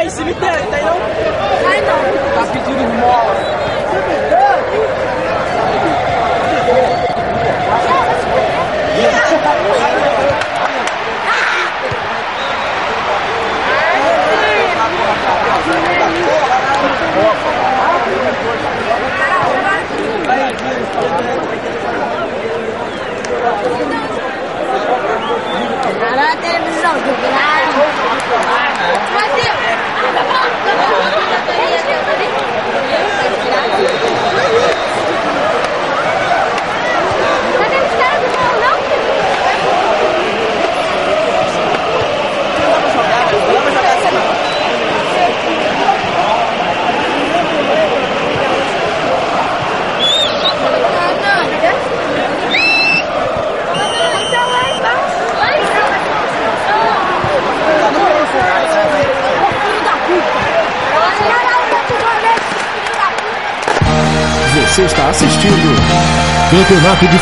Vai, cemitério!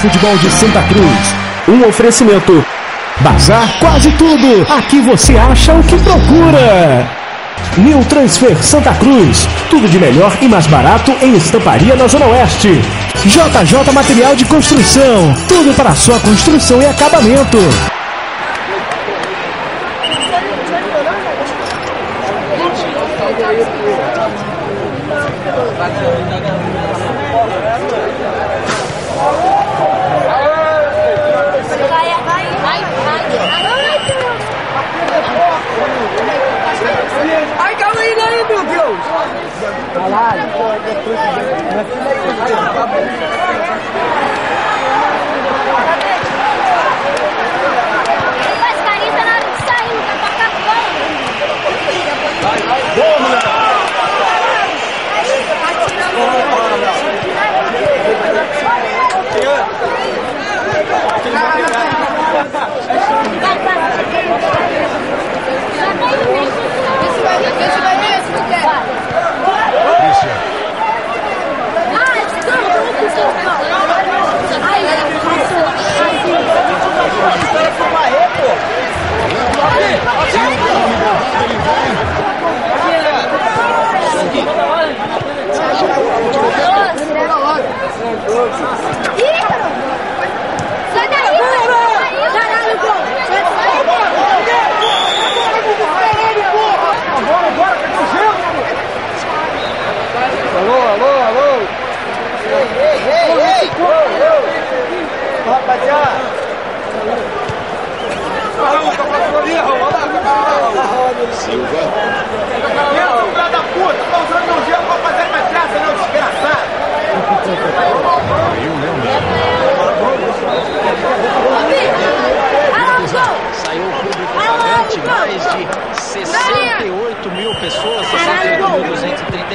Futebol de Santa Cruz. Um oferecimento. Bazar quase tudo. Aqui você acha o que procura. New Transfer Santa Cruz. Tudo de melhor e mais barato em estamparia na Zona Oeste. JJ Material de Construção. Tudo para sua construção e acabamento. Thank you.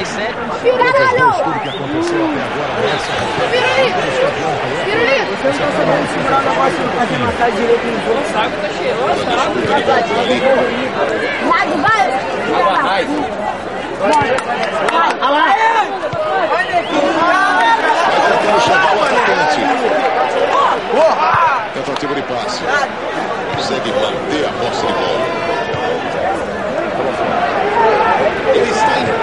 37. Tudo que aconteceu até agora nessa. Pirulito! Você não está sabendo segurar o negócio não fazer matar direito no jogo. O saco tá cheirando, está Mas vai! Vai! Vai! Vai! chamar o atacante. Tentativa de passe. Consegue manter a posse de bola. Ele está em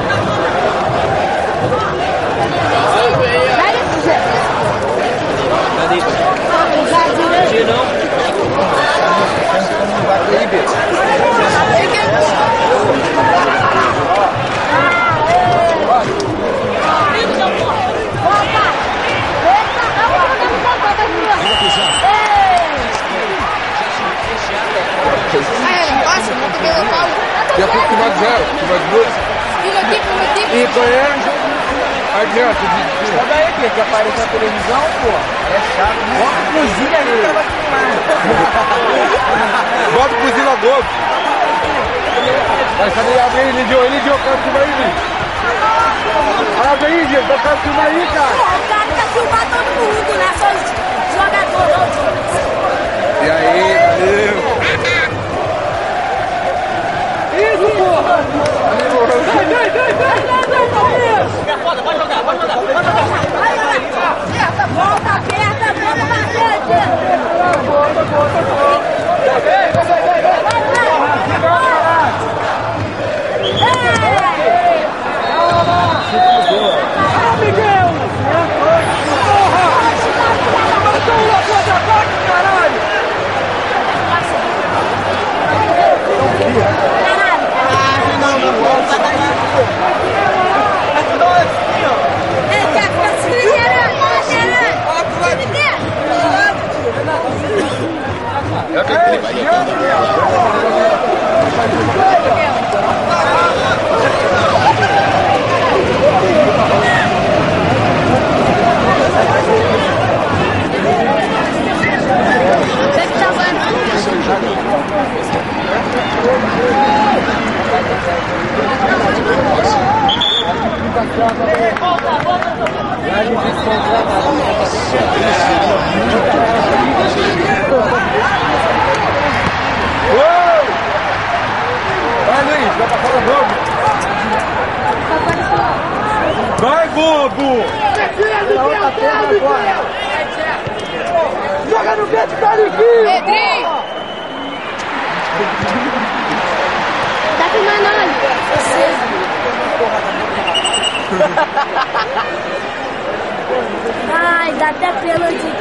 Ai, dá até pena de ti.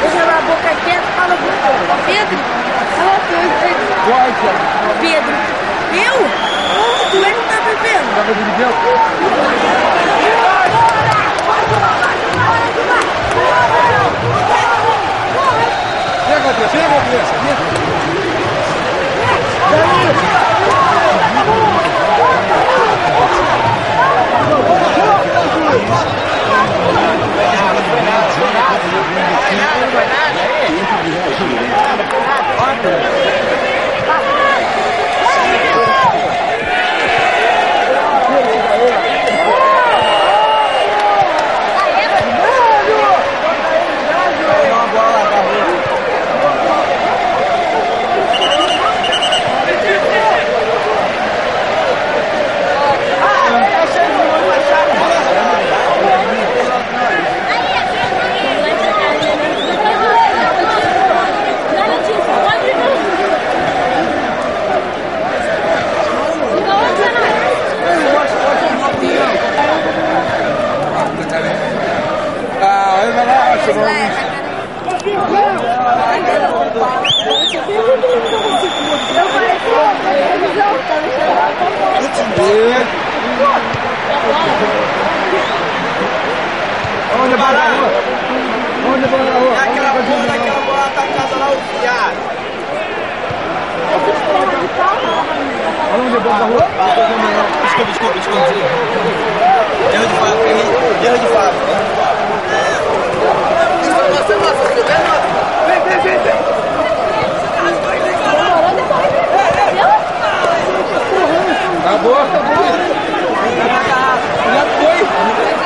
Deixa na boca quieta, fala com Pedro. Fala com Pedro. Pedro. Eu? Oh, tu é que tá bebendo? Tá? Pega, André, pega, André. Ah, vai lá, chamou Onde vai rua? Onde vai na rua? Aquela porra daquela bola atacada lá, o viado. Onde vai na rua? Desculpa, desculpa, desculpa. Erro de fato, erro de fato. Você, você, você, vem, vem, vem, vem. Acabou, acabou. Já foi.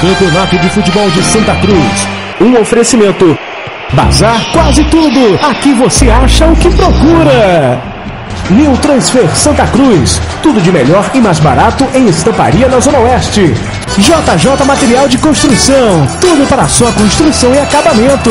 Campeonato de Futebol de Santa Cruz. Um oferecimento. Bazar quase tudo. Aqui você acha o que procura. New Transfer Santa Cruz. Tudo de melhor e mais barato em estamparia na Zona Oeste. JJ Material de Construção. Tudo para sua construção e acabamento.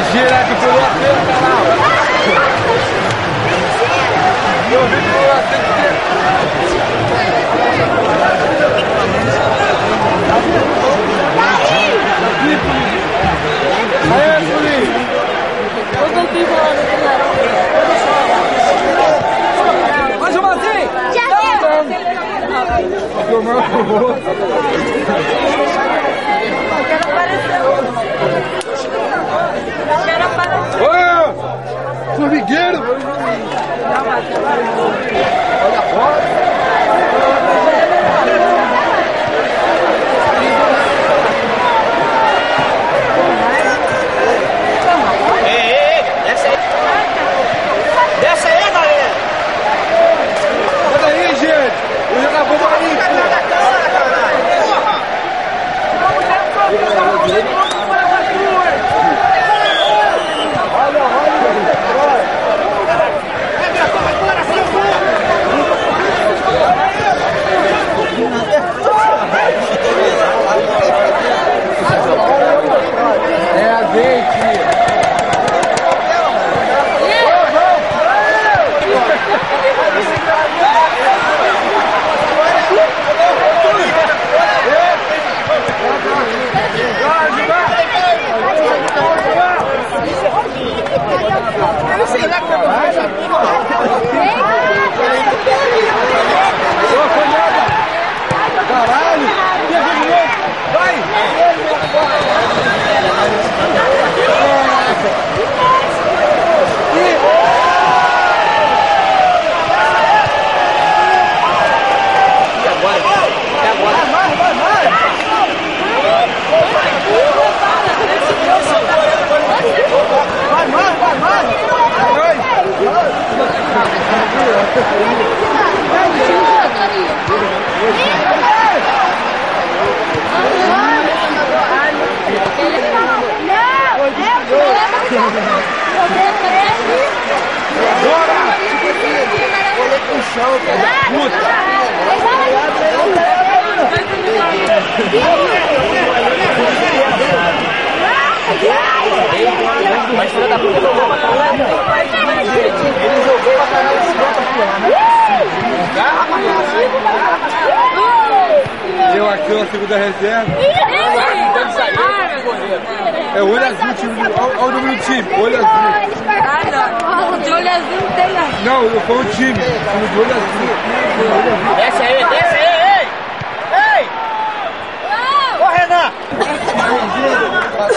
Mentira que pulou a cerca, canal! Mentira. Pulou a cerca. Aê, Julinho. Eu não tenho nada, galera. Mais uma assim. Já deu. Tá tomando. formigueiro. Olha a foto. Mas filha da puta jogou pra caralho. Ele jogou pra caralho esse outro Eu aqui na segunda reserva. É olho azul, time. Olha o número do time, olho azul. Ah, não. De olho azul não tem não. Falo o time. Time de olho azul. Desce aí, desce aí, ei! Ei! Ô, Renan! Vai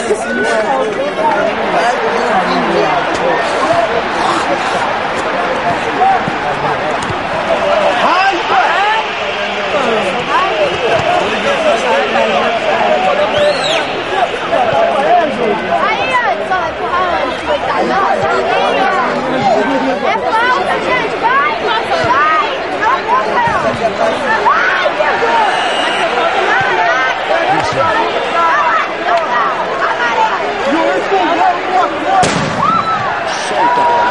vai. Solta a bola,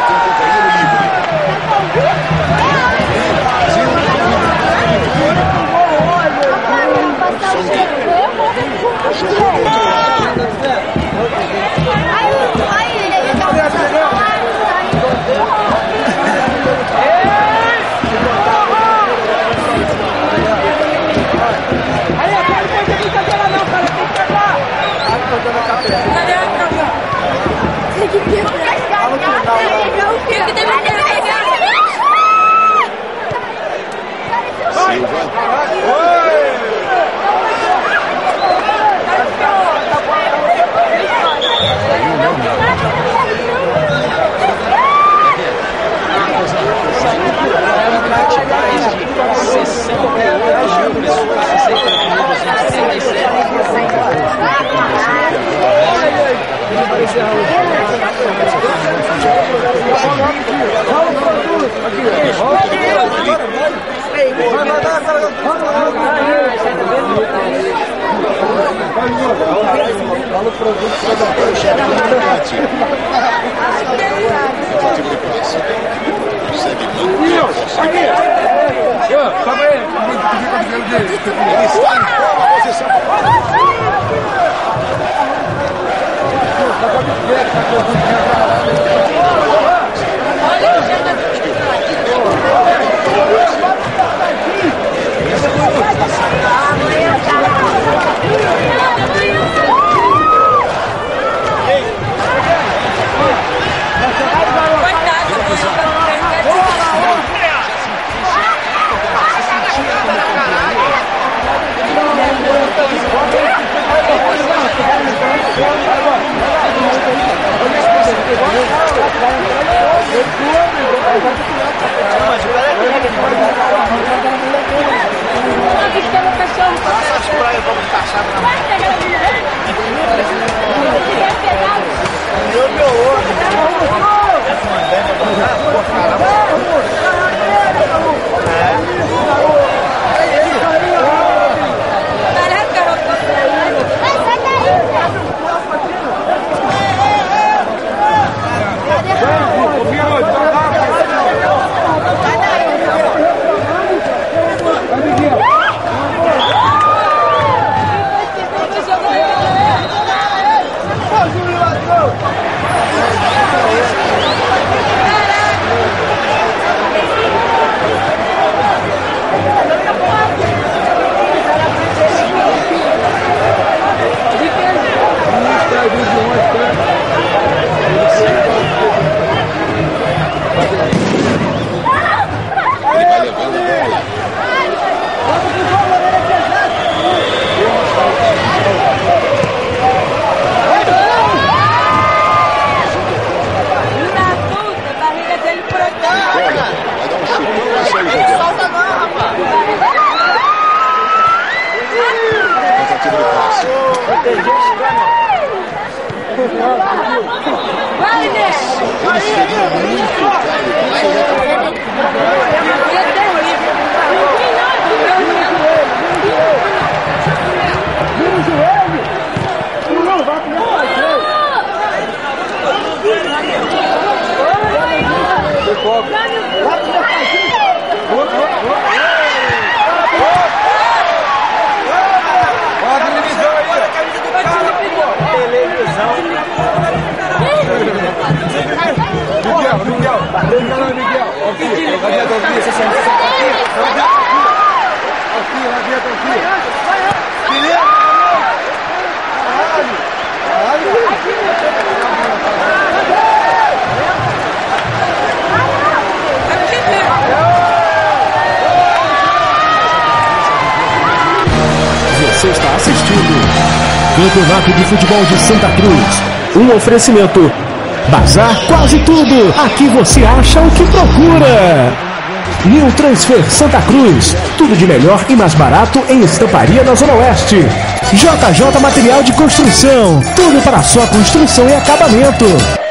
Campeonato de Futebol de Santa Cruz. Um oferecimento. Bazar quase tudo. Aqui você acha o que procura. New Transfer Santa Cruz. Tudo de melhor e mais barato em estamparia na Zona Oeste. JJ Material de Construção. Tudo para sua construção e acabamento.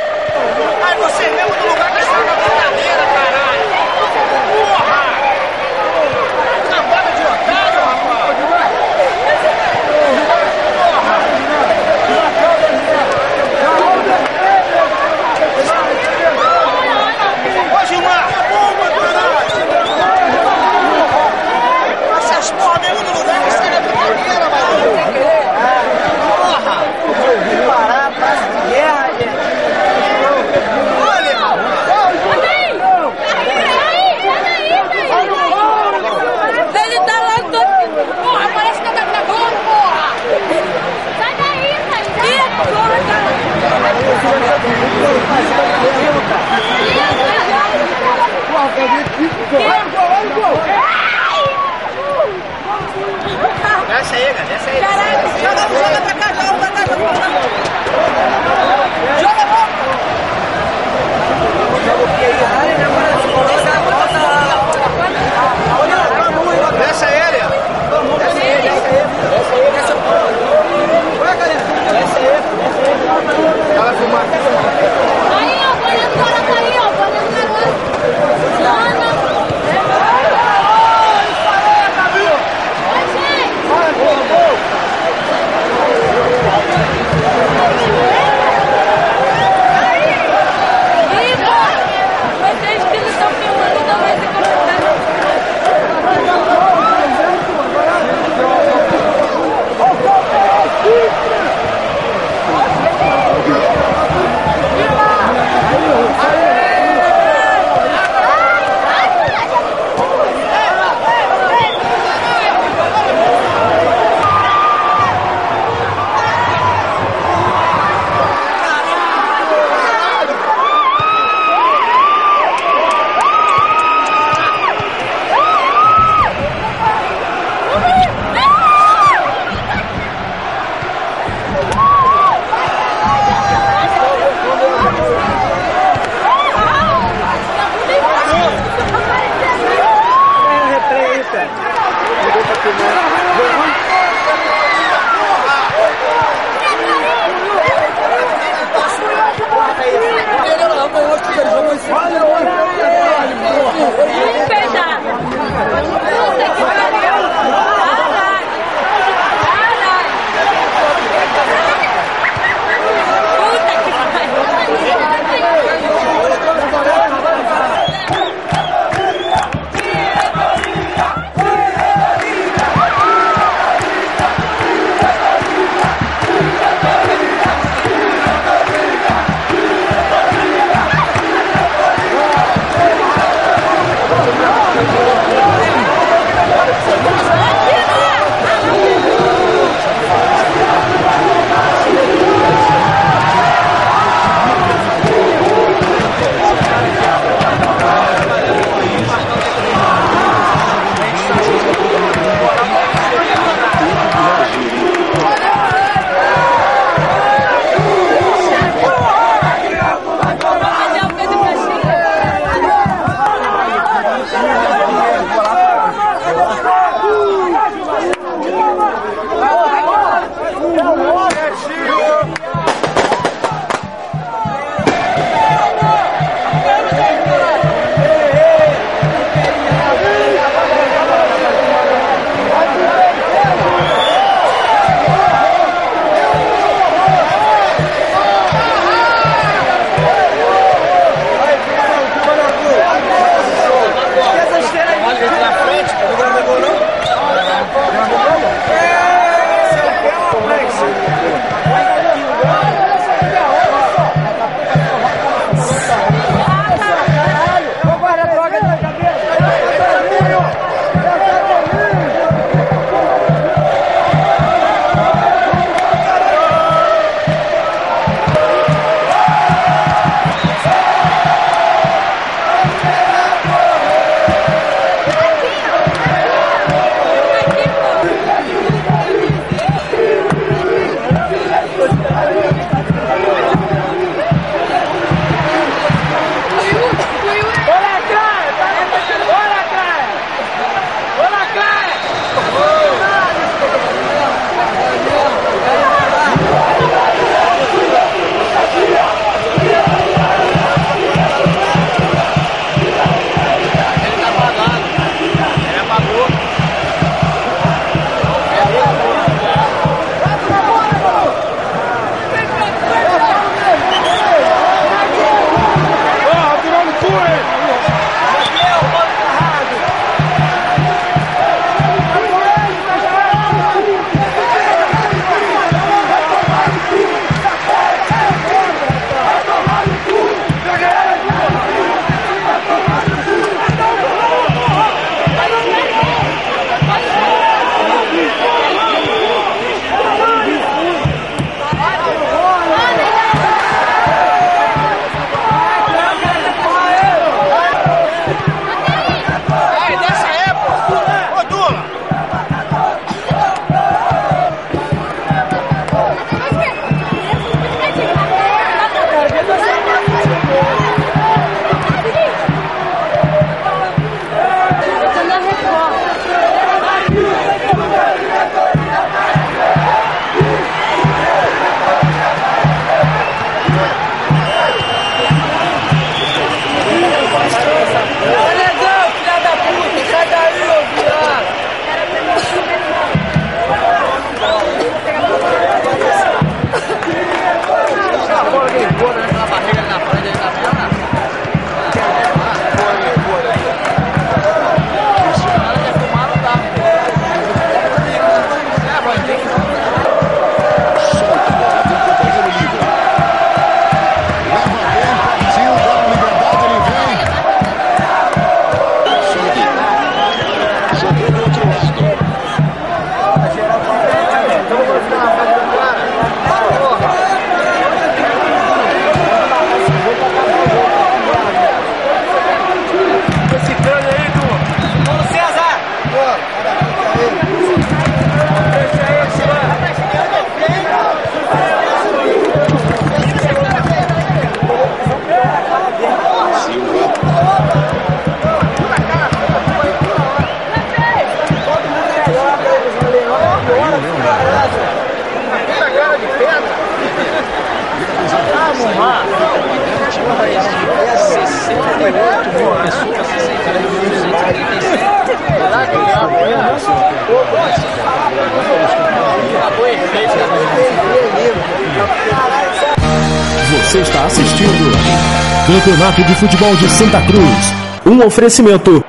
Campeonato de Futebol de Santa Cruz. Um oferecimento.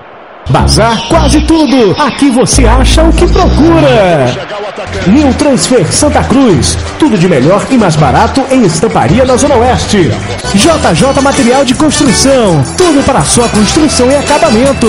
Bazar quase tudo. Aqui você acha o que procura. New Transfer Santa Cruz. Tudo de melhor e mais barato em estamparia na Zona Oeste. JJ Material de Construção. Tudo para sua construção e acabamento.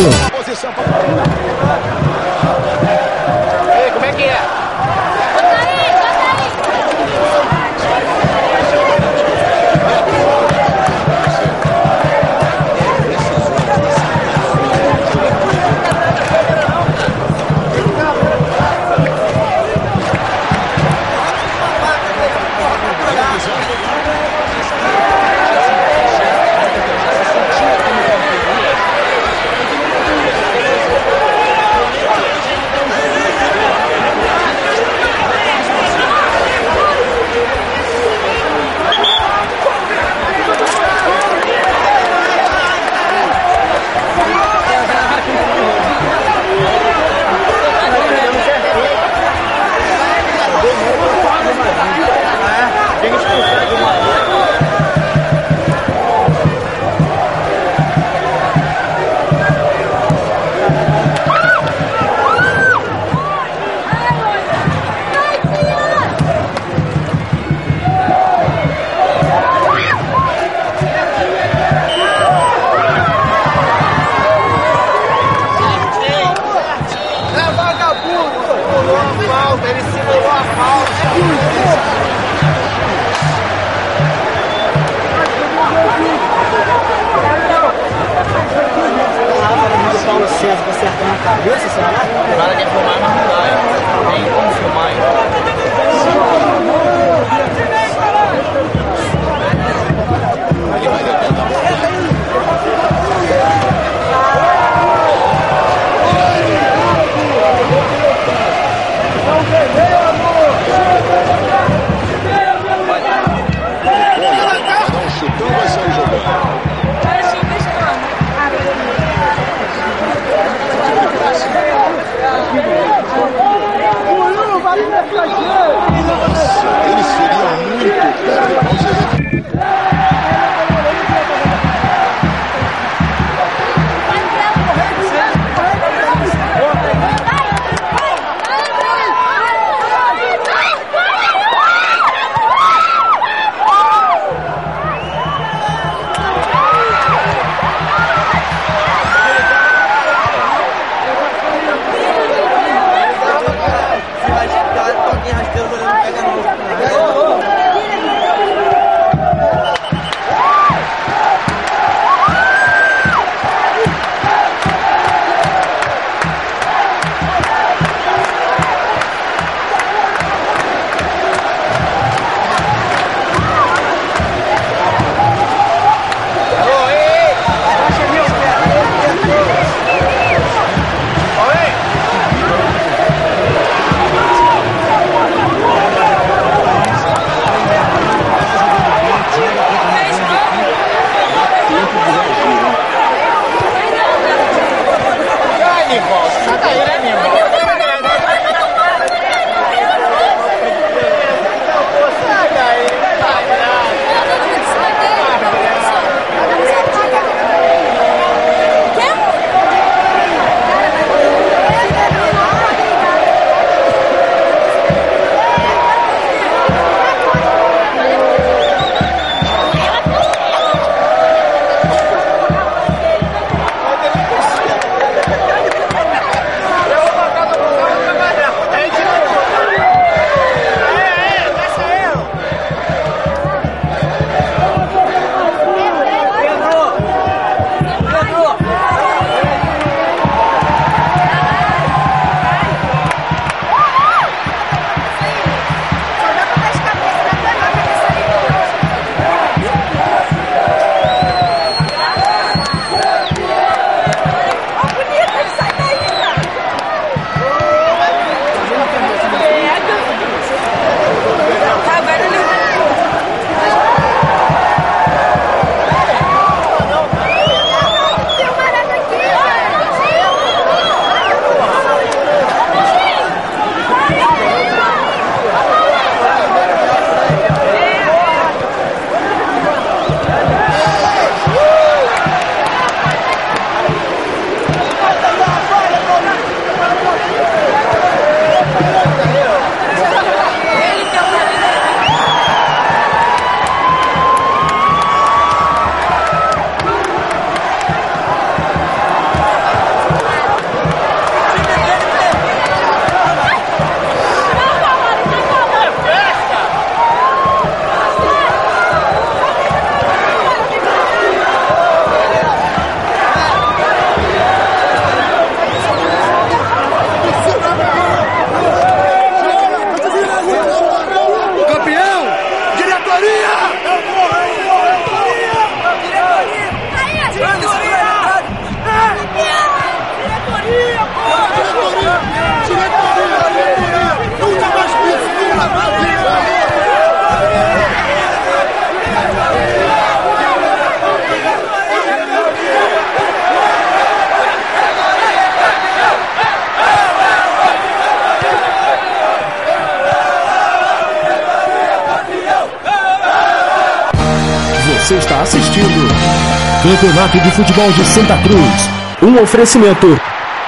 Campeonato de Futebol de Santa Cruz. Um oferecimento.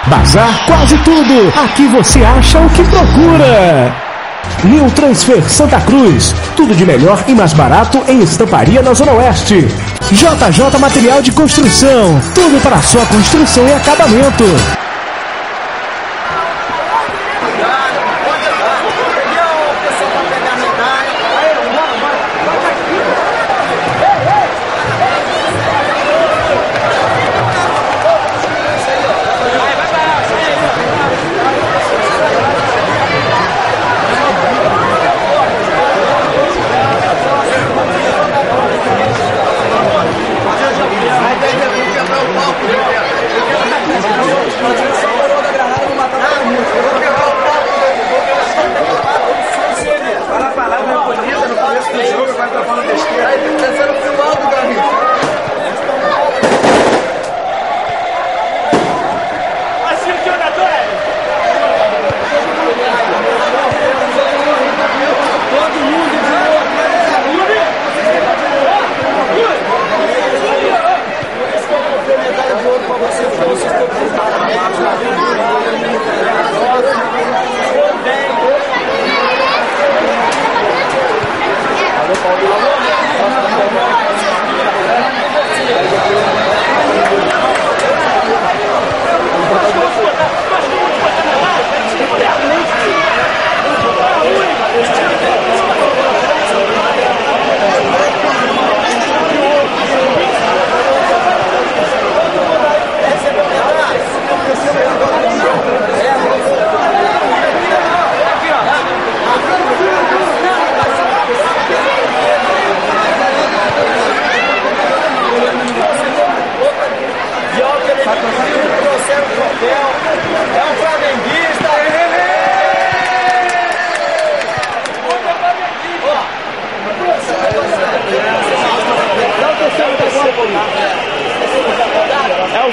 Bazar quase tudo. Aqui você acha o que procura. New Transfer Santa Cruz. Tudo de melhor e mais barato em estamparia na Zona Oeste. JJ Material de Construção. Tudo para sua construção e acabamento.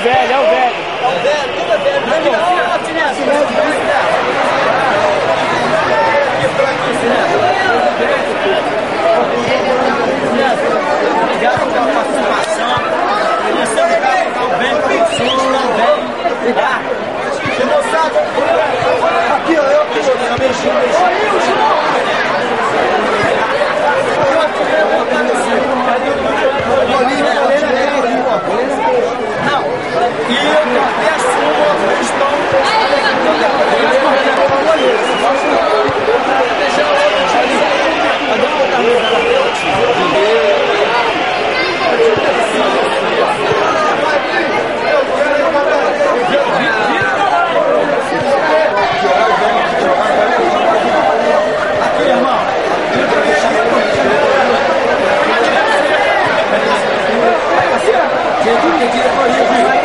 Velho, é o velho. É o velho, tudo é velho. Não, não, não, Obrigado pela participação. Você está bem, presente também. Tá? Moçada, aqui, ó, eu aqui, ó, mexendo, Não, e até assumo a questão. Aqui, irmão. Mas não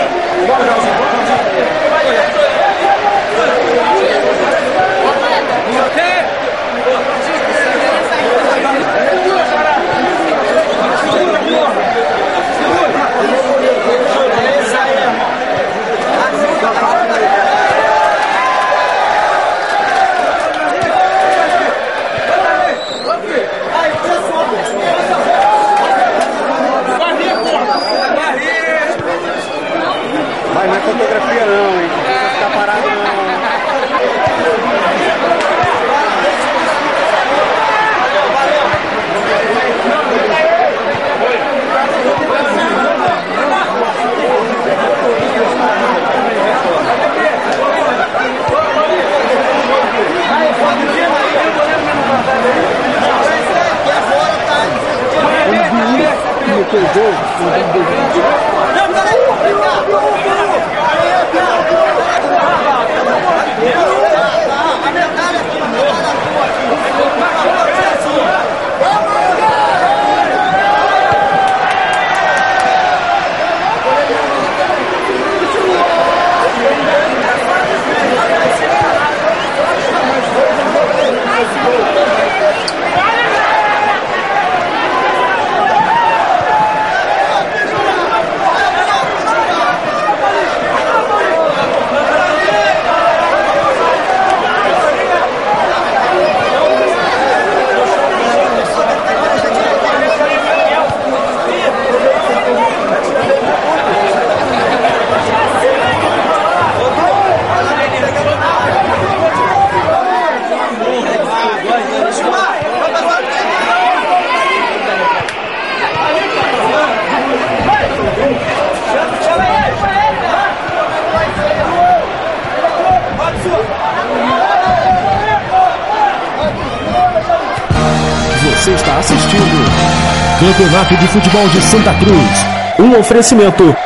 Futebol de Santa Cruz. Um oferecimento.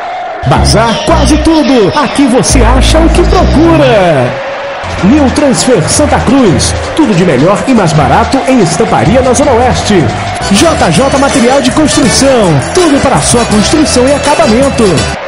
Bazar quase tudo. Aqui você acha o que procura. New Transfer Santa Cruz. Tudo de melhor e mais barato em estamparia na Zona Oeste. JJ Material de Construção. Tudo para sua construção e acabamento.